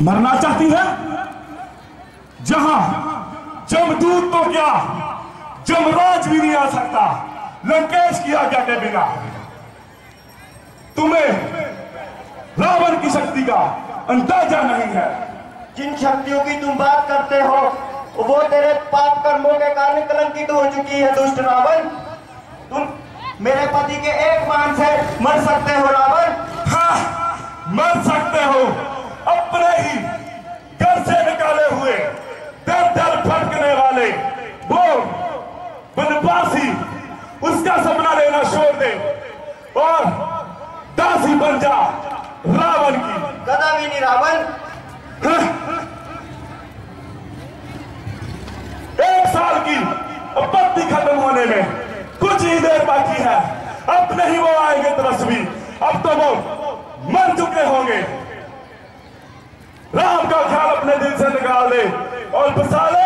मरना चाहती है? जहाँ जमदूत तो क्या? जमराज भी नहीं आ सकता। लंकेश की आज्ञा के बिना। तुम्हें रावण की शक्ति का अंदाज़ा नहीं है। जिन शक्तियों की तुम बात करते हो वो तेरे पाप कर्मों के कारण कलंकित हो चुकी है दुष्ट रावण। तुम मेरे पति के एक बाण से मर सकते हो रावण। हाँ, मर सकते हो अपने ही घर से निकाले हुए दर दर भटकने वाले वो बनवासी उसका सपना लेना छोड़ दे। और दासी बन जा रावण की। कदापि नहीं रावण। एक साल की आपत्ति खत्म होने में कुछ ही देर बाकी है। अब नहीं वो आएँगे तरसवी अब तो वो मर चुके होंगे। राम का ख्याल अपने दिल से निकाल दे और बसा ले